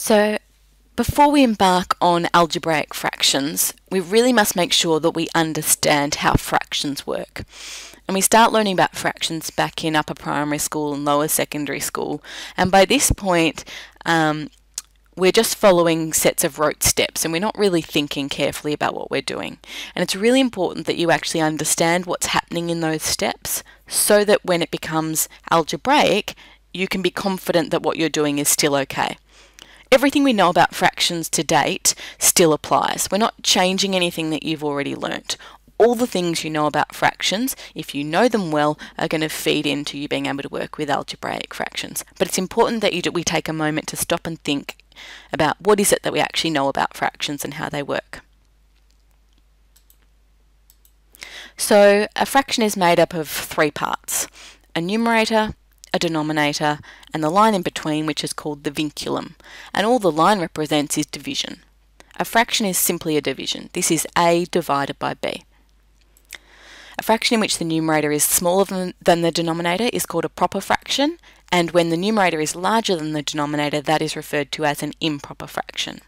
So before we embark on algebraic fractions, we really must make sure that we understand how fractions work. And we start learning about fractions back in upper primary school and lower secondary school. And by this point, um, we're just following sets of rote steps and we're not really thinking carefully about what we're doing. And it's really important that you actually understand what's happening in those steps so that when it becomes algebraic, you can be confident that what you're doing is still okay everything we know about fractions to date still applies. We're not changing anything that you've already learnt. All the things you know about fractions, if you know them well, are going to feed into you being able to work with algebraic fractions. But it's important that you do, we take a moment to stop and think about what is it that we actually know about fractions and how they work. So a fraction is made up of three parts, a numerator, a denominator, and the line in between which is called the vinculum, and all the line represents is division. A fraction is simply a division. This is a divided by b. A fraction in which the numerator is smaller than, than the denominator is called a proper fraction, and when the numerator is larger than the denominator, that is referred to as an improper fraction.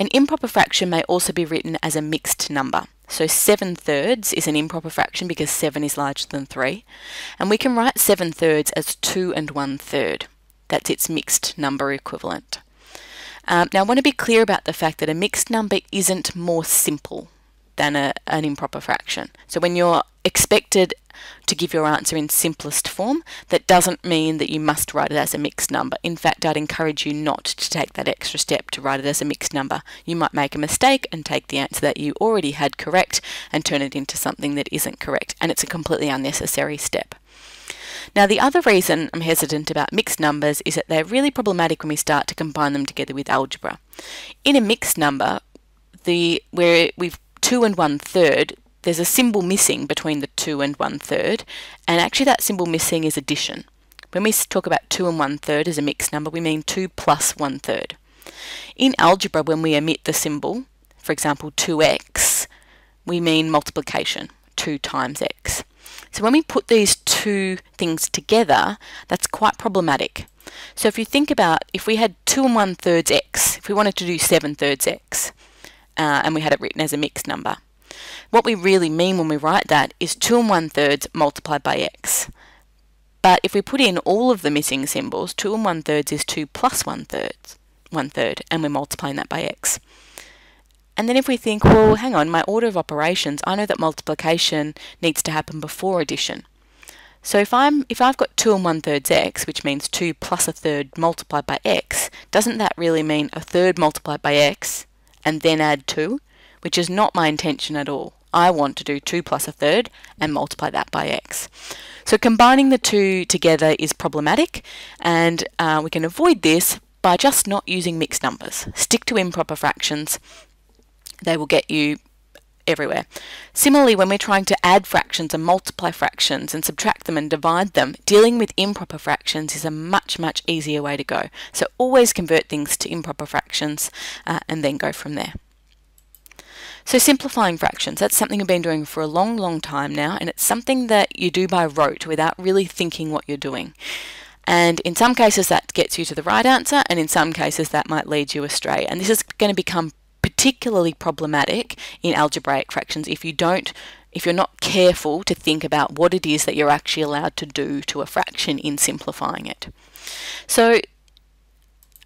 An improper fraction may also be written as a mixed number. So 7 thirds is an improper fraction because 7 is larger than 3. And we can write 7 thirds as 2 and 1 third. That's its mixed number equivalent. Um, now I want to be clear about the fact that a mixed number isn't more simple than a, an improper fraction. So when you're expected to give your answer in simplest form, that doesn't mean that you must write it as a mixed number. In fact, I'd encourage you not to take that extra step to write it as a mixed number. You might make a mistake and take the answer that you already had correct and turn it into something that isn't correct, and it's a completely unnecessary step. Now the other reason I'm hesitant about mixed numbers is that they're really problematic when we start to combine them together with algebra. In a mixed number, the where we've two and one third, there's a symbol missing between the 2 and 1 third, and actually that symbol missing is addition. When we talk about 2 and 1 third as a mixed number, we mean 2 plus 1 third. In algebra, when we omit the symbol, for example 2x, we mean multiplication, 2 times x. So when we put these two things together, that's quite problematic. So if you think about if we had 2 and 1 thirds x, if we wanted to do 7 thirds x, uh, and we had it written as a mixed number, what we really mean when we write that is 2 and 1 thirds multiplied by x. But if we put in all of the missing symbols, 2 and 1 thirds is 2 plus 1 thirds, 1 third, and we're multiplying that by x. And then if we think, well, hang on, my order of operations, I know that multiplication needs to happen before addition. So if I'm if I've got 2 and 1 thirds x, which means 2 plus a third multiplied by x, doesn't that really mean a third multiplied by x and then add 2? Which is not my intention at all. I want to do 2 plus a third and multiply that by x. So combining the two together is problematic and uh, we can avoid this by just not using mixed numbers. Stick to improper fractions. They will get you everywhere. Similarly, when we're trying to add fractions and multiply fractions and subtract them and divide them, dealing with improper fractions is a much, much easier way to go. So always convert things to improper fractions uh, and then go from there. So simplifying fractions, that's something we've been doing for a long, long time now, and it's something that you do by rote without really thinking what you're doing. And in some cases that gets you to the right answer, and in some cases that might lead you astray. And this is going to become particularly problematic in algebraic fractions if you don't if you're not careful to think about what it is that you're actually allowed to do to a fraction in simplifying it. So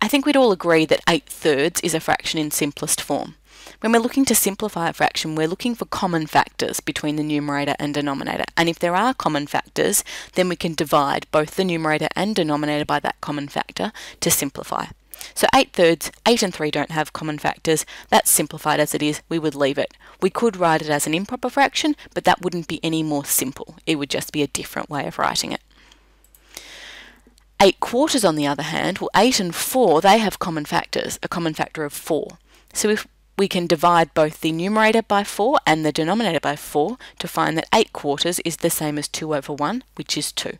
I think we'd all agree that 8 thirds is a fraction in simplest form. When we're looking to simplify a fraction, we're looking for common factors between the numerator and denominator. And if there are common factors, then we can divide both the numerator and denominator by that common factor to simplify. So 8 thirds, 8 and 3 don't have common factors. That's simplified as it is. We would leave it. We could write it as an improper fraction, but that wouldn't be any more simple. It would just be a different way of writing it. 8 quarters, on the other hand, well, 8 and 4, they have common factors, a common factor of 4. So if we can divide both the numerator by 4 and the denominator by 4 to find that 8 quarters is the same as 2 over 1, which is 2.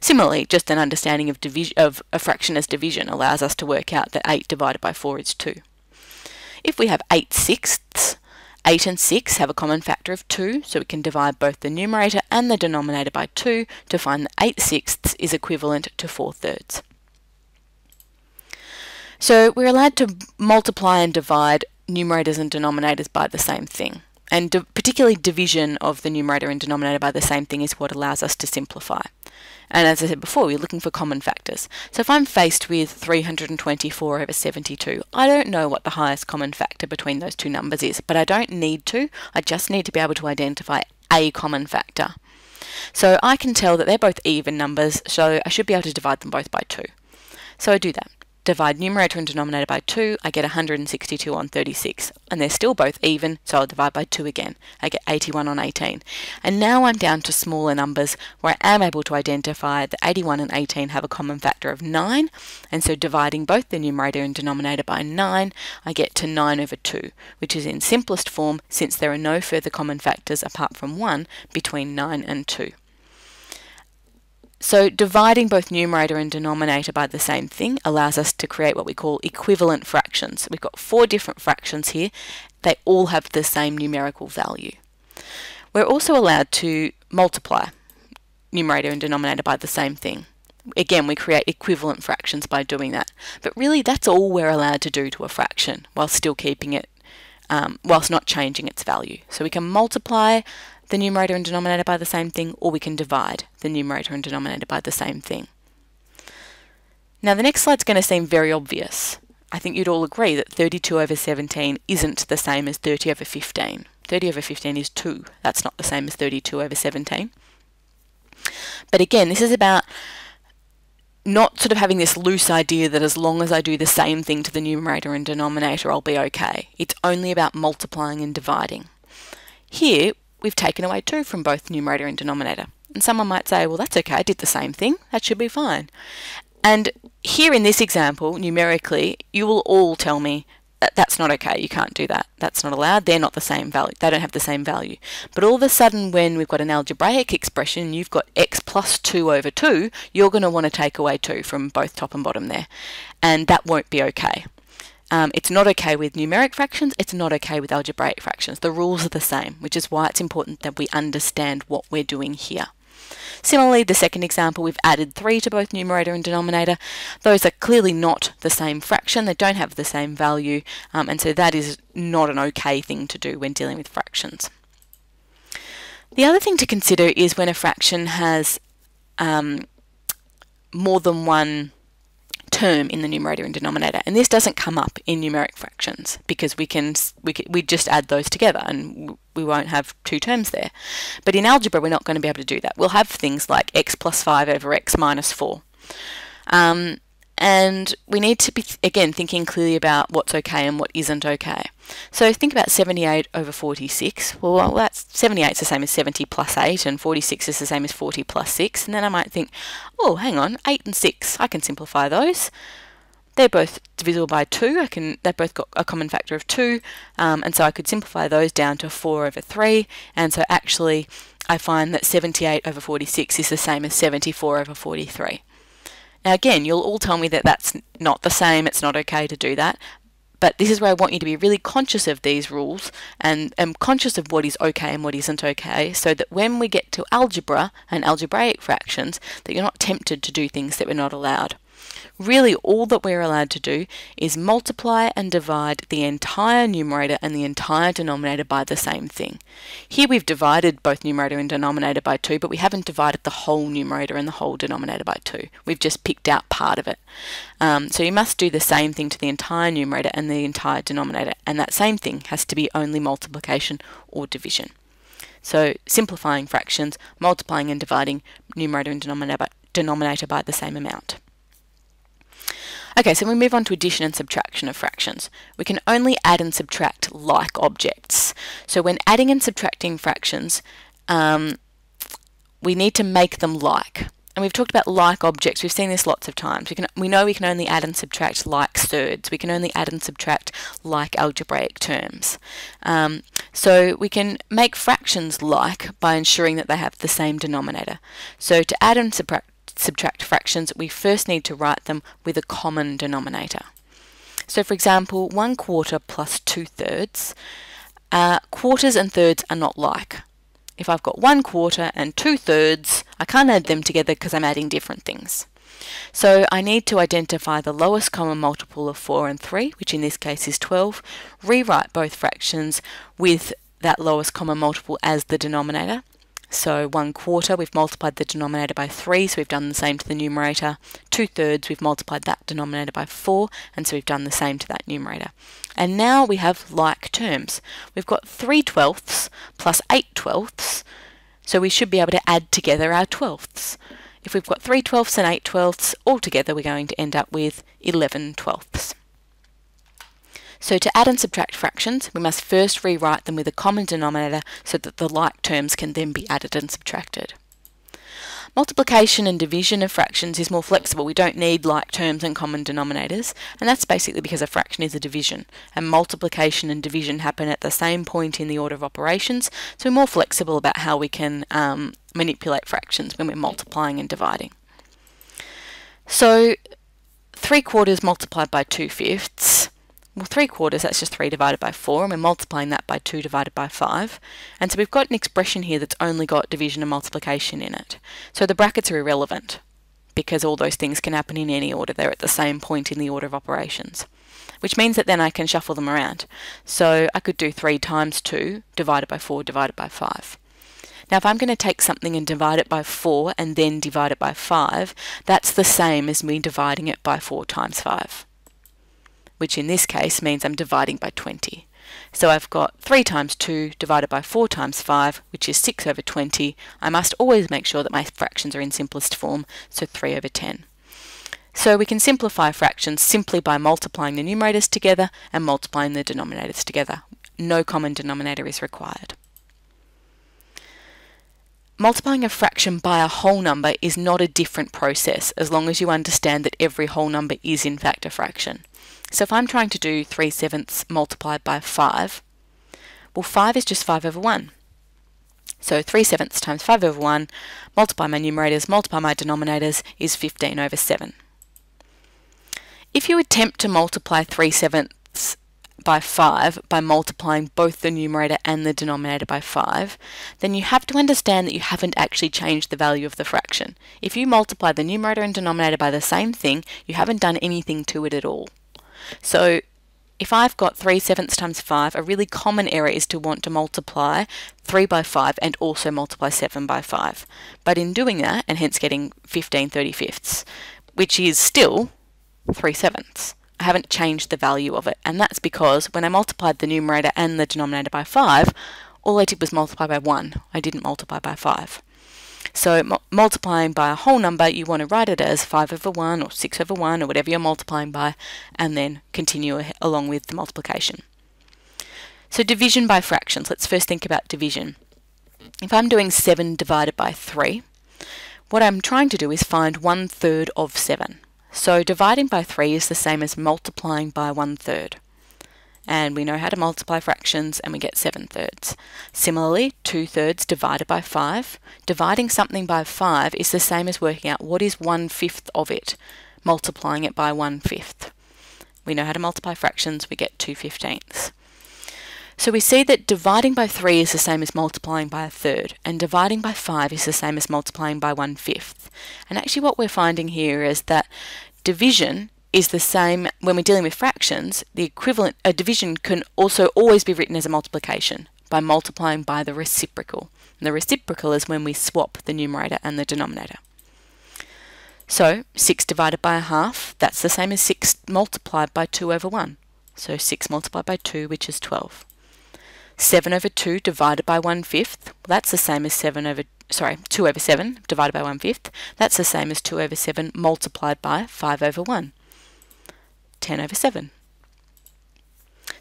Similarly, just an understanding of, of a fraction as division allows us to work out that 8 divided by 4 is 2. If we have 8 sixths, 8 and 6 have a common factor of 2, so we can divide both the numerator and the denominator by 2 to find that 8 sixths is equivalent to 4 thirds. So we're allowed to multiply and divide numerators and denominators by the same thing. And particularly division of the numerator and denominator by the same thing is what allows us to simplify. And as I said before, we're looking for common factors. So if I'm faced with 324 over 72, I don't know what the highest common factor between those two numbers is, but I don't need to. I just need to be able to identify a common factor. So I can tell that they're both even numbers, so I should be able to divide them both by 2. So I do that divide numerator and denominator by 2, I get 162 on 36. And they're still both even, so I'll divide by 2 again. I get 81 on 18. And now I'm down to smaller numbers where I am able to identify that 81 and 18 have a common factor of 9. And so dividing both the numerator and denominator by 9, I get to 9 over 2, which is in simplest form since there are no further common factors apart from 1 between 9 and 2. So dividing both numerator and denominator by the same thing allows us to create what we call equivalent fractions. We've got four different fractions here. They all have the same numerical value. We're also allowed to multiply numerator and denominator by the same thing. Again, we create equivalent fractions by doing that. But really, that's all we're allowed to do to a fraction while still keeping it, um, whilst not changing its value. So we can multiply the numerator and denominator by the same thing, or we can divide the numerator and denominator by the same thing. Now the next slide is going to seem very obvious. I think you'd all agree that 32 over 17 isn't the same as 30 over 15. 30 over 15 is 2. That's not the same as 32 over 17. But again, this is about not sort of having this loose idea that as long as I do the same thing to the numerator and denominator, I'll be okay. It's only about multiplying and dividing. Here, we've taken away 2 from both numerator and denominator. And someone might say, well, that's okay, I did the same thing, that should be fine. And here in this example, numerically, you will all tell me that that's not okay, you can't do that, that's not allowed, they're not the same value, they don't have the same value. But all of a sudden, when we've got an algebraic expression, you've got x plus 2 over 2, you're going to want to take away 2 from both top and bottom there. And that won't be okay. Um, it's not okay with numeric fractions, it's not okay with algebraic fractions. The rules are the same, which is why it's important that we understand what we're doing here. Similarly, the second example, we've added 3 to both numerator and denominator. Those are clearly not the same fraction, they don't have the same value, um, and so that is not an okay thing to do when dealing with fractions. The other thing to consider is when a fraction has um, more than one term in the numerator and denominator. And this doesn't come up in numeric fractions because we can we, can, we just add those together and we won't have two terms there. But in algebra, we're not going to be able to do that. We'll have things like x plus 5 over x minus 4. Um, and we need to be, again, thinking clearly about what's okay and what isn't okay. So think about 78 over 46. Well, well, that's 78 is the same as 70 plus 8, and 46 is the same as 40 plus 6. And then I might think, oh, hang on, 8 and 6, I can simplify those. They're both divisible by 2. I can, they've both got a common factor of 2, um, and so I could simplify those down to 4 over 3. And so actually, I find that 78 over 46 is the same as 74 over 43. Now again, you'll all tell me that that's not the same, it's not okay to do that, but this is where I want you to be really conscious of these rules and, and conscious of what is okay and what isn't okay so that when we get to algebra and algebraic fractions that you're not tempted to do things that we're not allowed. Really, all that we're allowed to do is multiply and divide the entire numerator and the entire denominator by the same thing. Here we've divided both numerator and denominator by 2, but we haven't divided the whole numerator and the whole denominator by 2. We've just picked out part of it. Um, so you must do the same thing to the entire numerator and the entire denominator, and that same thing has to be only multiplication or division. So simplifying fractions, multiplying and dividing numerator and denominator by, denominator by the same amount. Okay, so we move on to addition and subtraction of fractions. We can only add and subtract like objects. So when adding and subtracting fractions, um, we need to make them like. And we've talked about like objects. We've seen this lots of times. We can we know we can only add and subtract like thirds. We can only add and subtract like algebraic terms. Um, so we can make fractions like by ensuring that they have the same denominator. So to add and subtract subtract fractions, we first need to write them with a common denominator. So for example, 1 quarter plus 2 thirds, uh, quarters and thirds are not like. If I've got 1 quarter and 2 thirds, I can't add them together because I'm adding different things. So I need to identify the lowest common multiple of 4 and 3, which in this case is 12, rewrite both fractions with that lowest common multiple as the denominator. So 1 quarter, we've multiplied the denominator by 3, so we've done the same to the numerator. 2 thirds, we've multiplied that denominator by 4, and so we've done the same to that numerator. And now we have like terms. We've got 3 twelfths plus 8 twelfths, so we should be able to add together our twelfths. If we've got 3 twelfths and 8 twelfths, altogether we're going to end up with 11 twelfths. So to add and subtract fractions, we must first rewrite them with a common denominator so that the like terms can then be added and subtracted. Multiplication and division of fractions is more flexible. We don't need like terms and common denominators, and that's basically because a fraction is a division, and multiplication and division happen at the same point in the order of operations, so we're more flexible about how we can um, manipulate fractions when we're multiplying and dividing. So 3 quarters multiplied by 2 fifths well, 3 quarters, that's just 3 divided by 4, and we're multiplying that by 2 divided by 5. And so we've got an expression here that's only got division and multiplication in it. So the brackets are irrelevant, because all those things can happen in any order. They're at the same point in the order of operations. Which means that then I can shuffle them around. So I could do 3 times 2 divided by 4 divided by 5. Now if I'm going to take something and divide it by 4 and then divide it by 5, that's the same as me dividing it by 4 times 5 which in this case means I'm dividing by 20. So I've got 3 times 2 divided by 4 times 5, which is 6 over 20. I must always make sure that my fractions are in simplest form, so 3 over 10. So we can simplify fractions simply by multiplying the numerators together and multiplying the denominators together. No common denominator is required. Multiplying a fraction by a whole number is not a different process as long as you understand that every whole number is in fact a fraction. So if I'm trying to do 3 sevenths multiplied by 5, well 5 is just 5 over 1. So 3 sevenths times 5 over 1, multiply my numerators, multiply my denominators, is 15 over 7. If you attempt to multiply 3 sevenths by 5 by multiplying both the numerator and the denominator by 5, then you have to understand that you haven't actually changed the value of the fraction. If you multiply the numerator and denominator by the same thing, you haven't done anything to it at all. So if I've got 3 sevenths times 5, a really common error is to want to multiply 3 by 5 and also multiply 7 by 5. But in doing that, and hence getting 15 35ths, which is still 3 sevenths, I haven't changed the value of it. And that's because when I multiplied the numerator and the denominator by 5, all I did was multiply by 1. I didn't multiply by 5. So multiplying by a whole number, you want to write it as 5 over 1 or 6 over 1 or whatever you're multiplying by, and then continue along with the multiplication. So division by fractions. Let's first think about division. If I'm doing 7 divided by 3, what I'm trying to do is find one third of 7. So dividing by 3 is the same as multiplying by one third and we know how to multiply fractions and we get 7 thirds. Similarly, 2 thirds divided by 5. Dividing something by 5 is the same as working out what is 1 fifth of it, multiplying it by 1 fifth. We know how to multiply fractions, we get 2 fifteenths. So we see that dividing by 3 is the same as multiplying by a third, and dividing by 5 is the same as multiplying by 1 fifth. And actually what we're finding here is that division is the same when we're dealing with fractions. The equivalent, a division can also always be written as a multiplication by multiplying by the reciprocal. And the reciprocal is when we swap the numerator and the denominator. So 6 divided by a half, that's the same as 6 multiplied by 2 over 1. So 6 multiplied by 2, which is 12. 7 over 2 divided by 1 fifth, well, that's the same as 7 over, sorry, 2 over 7 divided by 1 fifth. That's the same as 2 over 7 multiplied by 5 over 1. 10 over 7.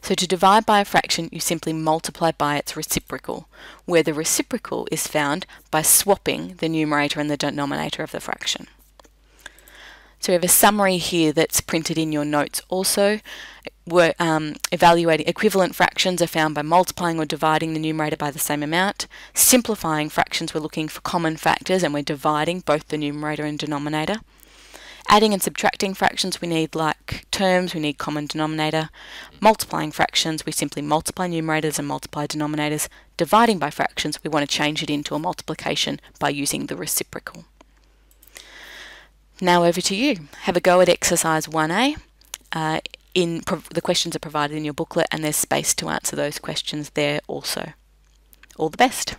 So to divide by a fraction, you simply multiply by its reciprocal, where the reciprocal is found by swapping the numerator and the denominator of the fraction. So we have a summary here that's printed in your notes also. We're um, evaluating equivalent fractions are found by multiplying or dividing the numerator by the same amount. Simplifying fractions, we're looking for common factors and we're dividing both the numerator and denominator. Adding and subtracting fractions, we need like terms, we need common denominator. Multiplying fractions, we simply multiply numerators and multiply denominators. Dividing by fractions, we want to change it into a multiplication by using the reciprocal. Now over to you. Have a go at exercise 1A. Uh, in the questions are provided in your booklet and there's space to answer those questions there also. All the best.